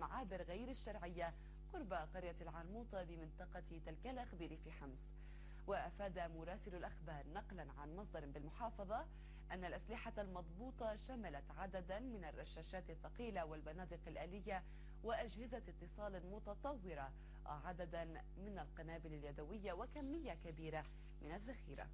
المعابر غير الشرعية قرب قرية العرموطة بمنطقة تلك بريف في حمص. وأفاد مراسل الأخبار نقلا عن مصدر بالمحافظة أن الأسلحة المضبوطة شملت عددا من الرشاشات الثقيلة والبنادق الآلية وأجهزة اتصال متطورة عددا من القنابل اليدوية وكمية كبيرة من الذخيرة.